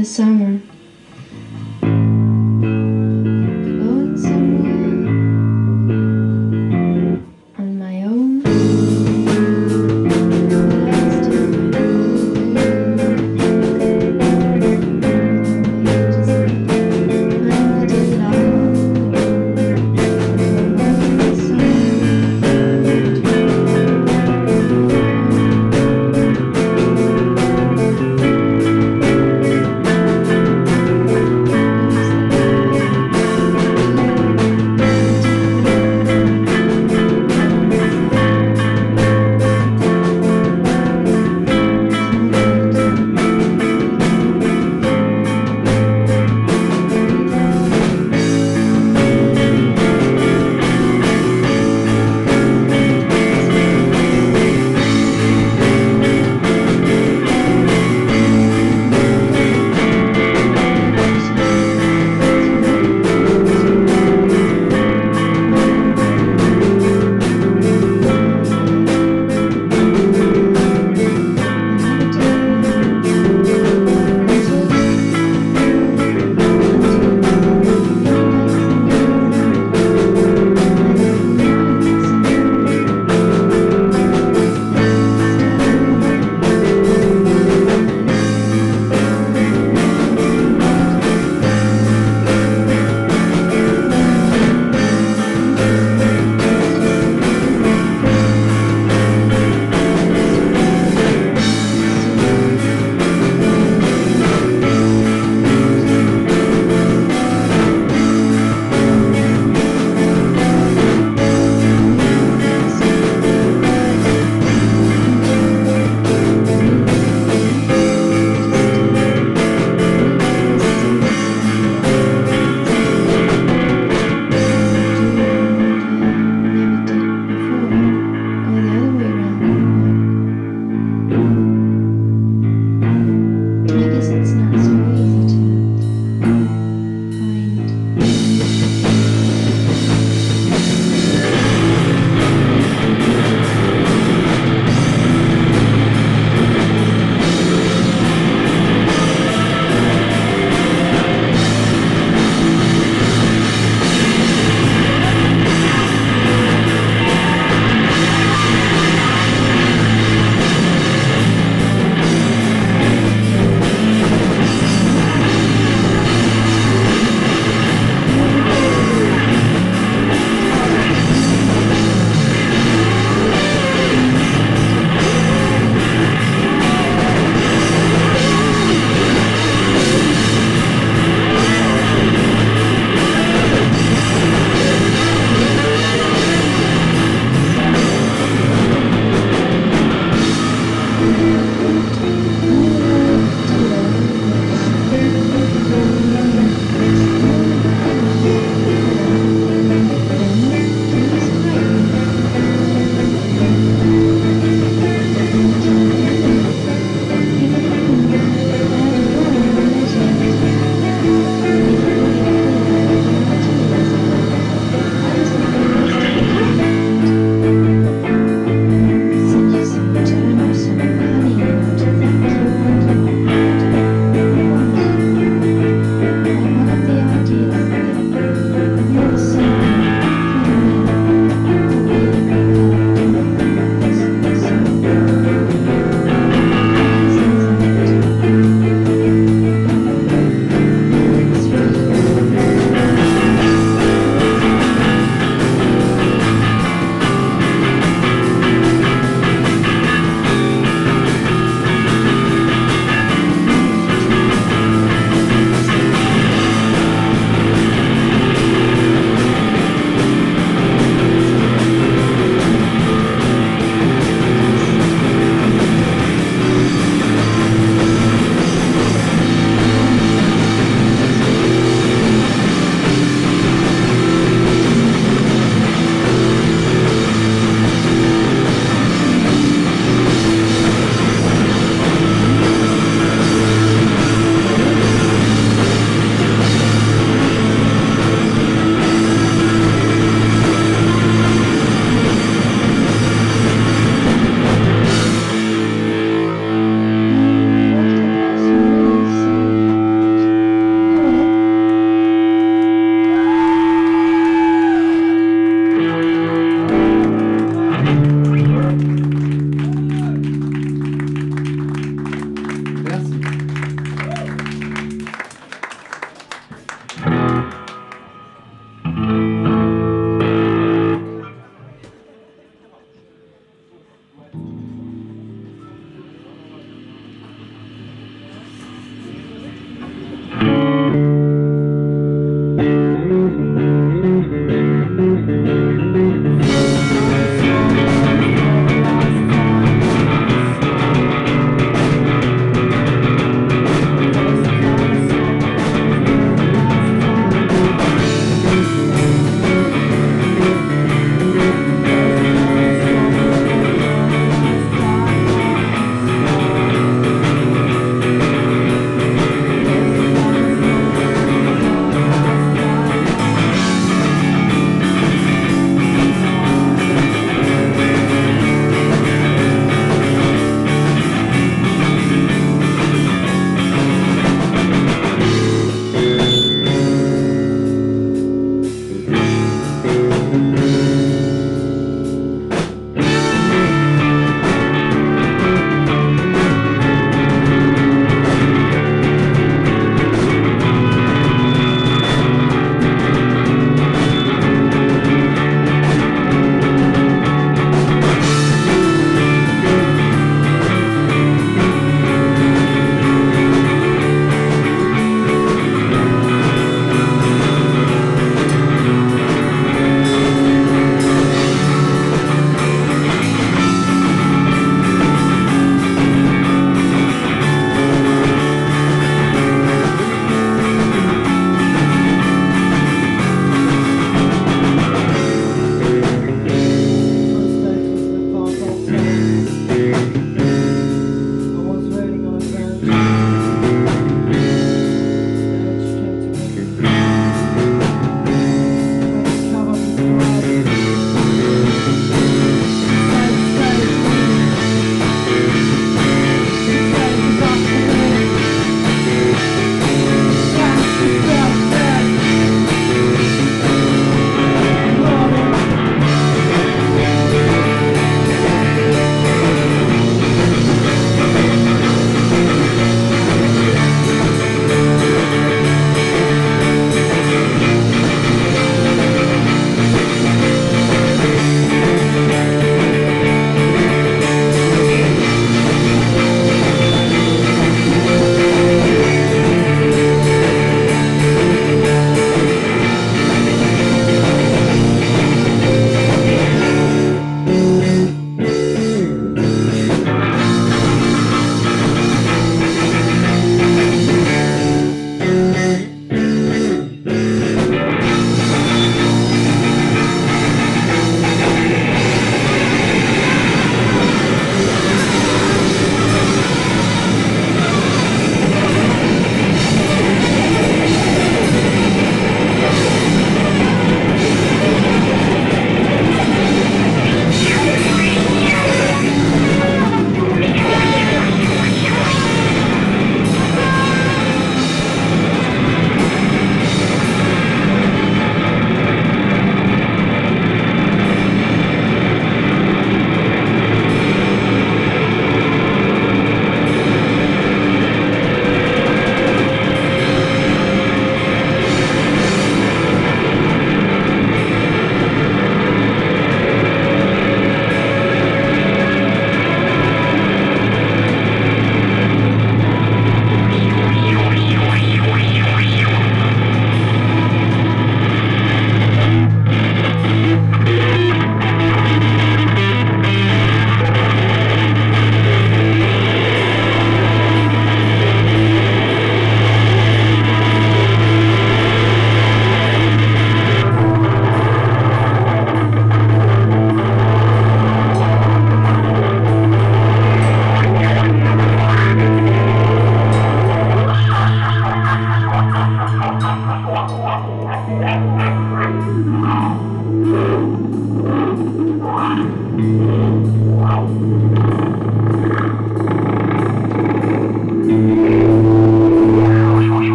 the summer.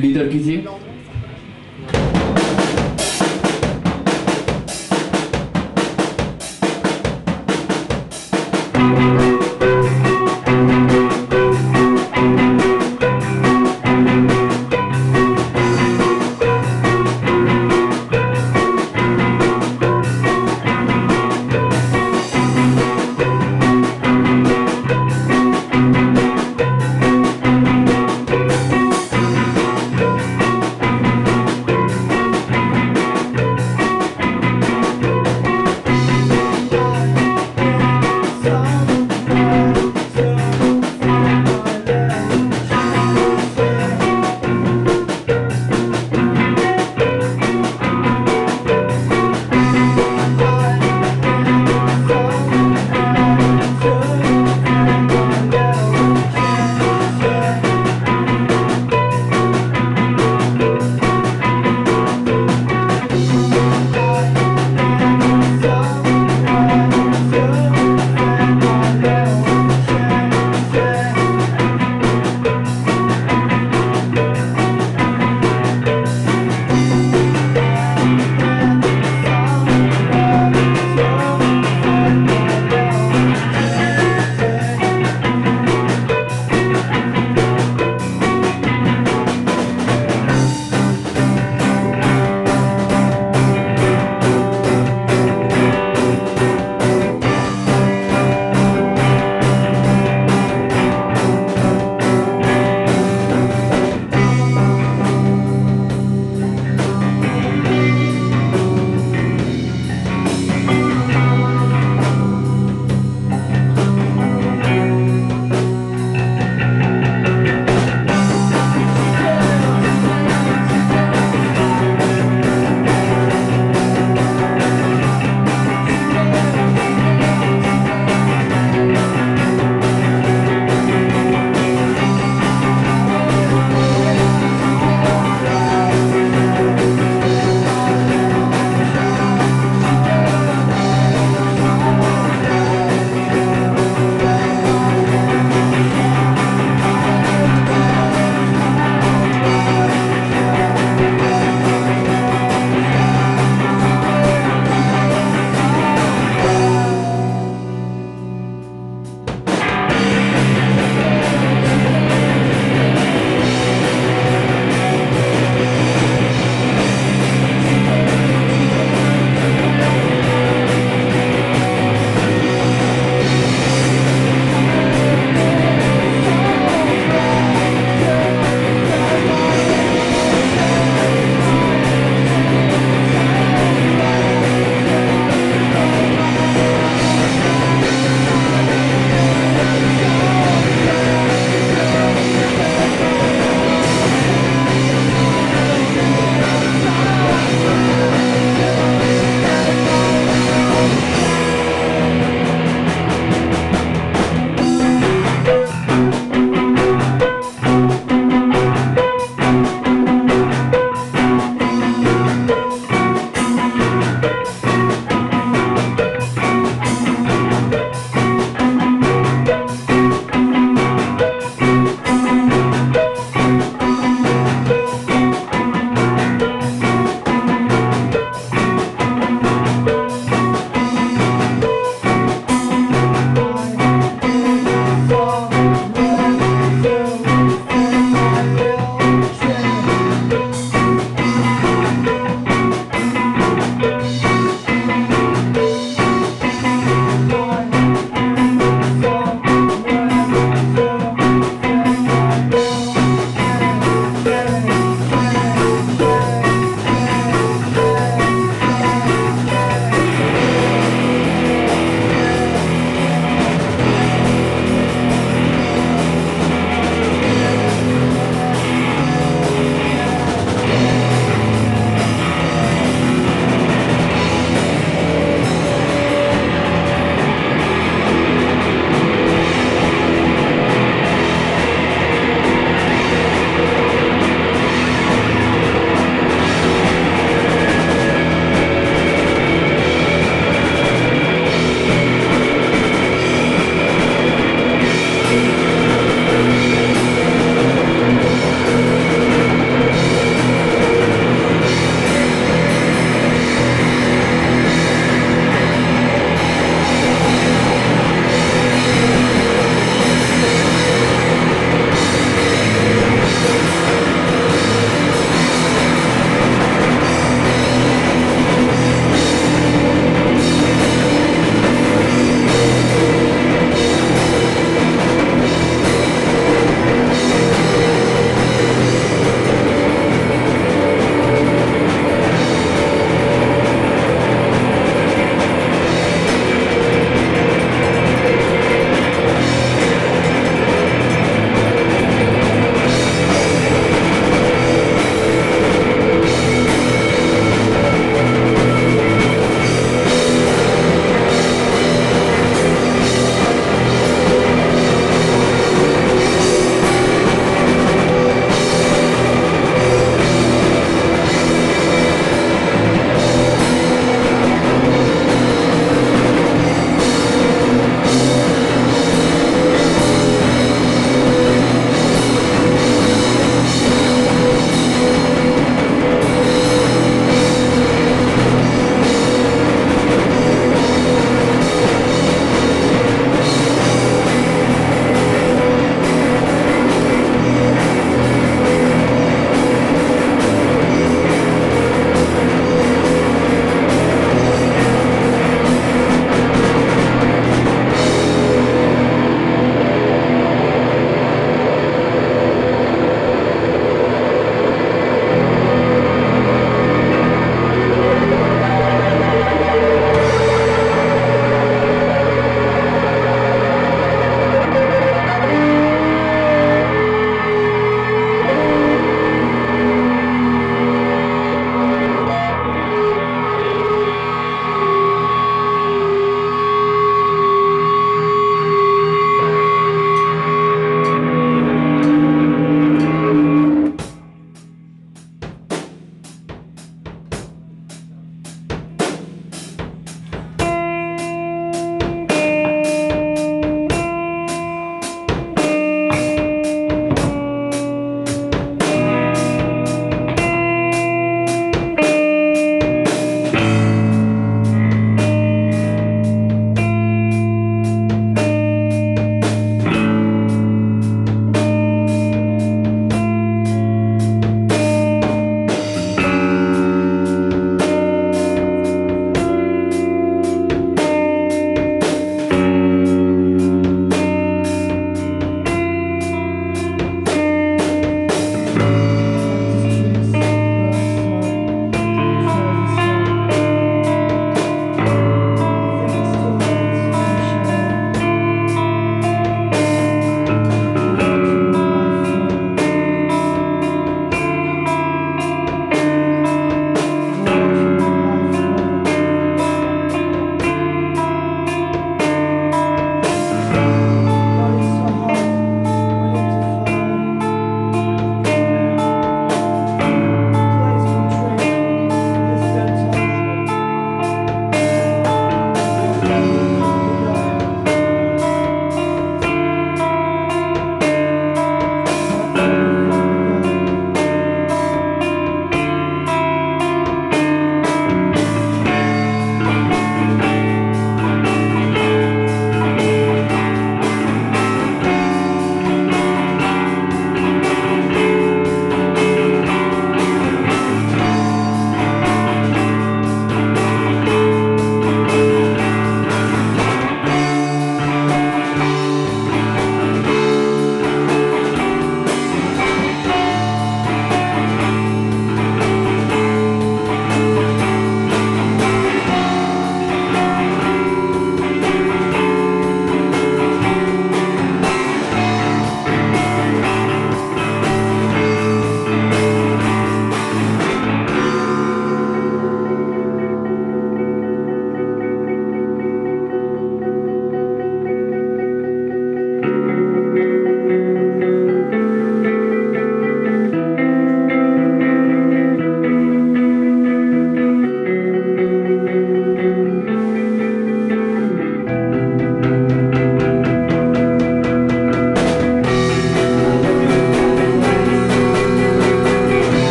Leader कीजिए।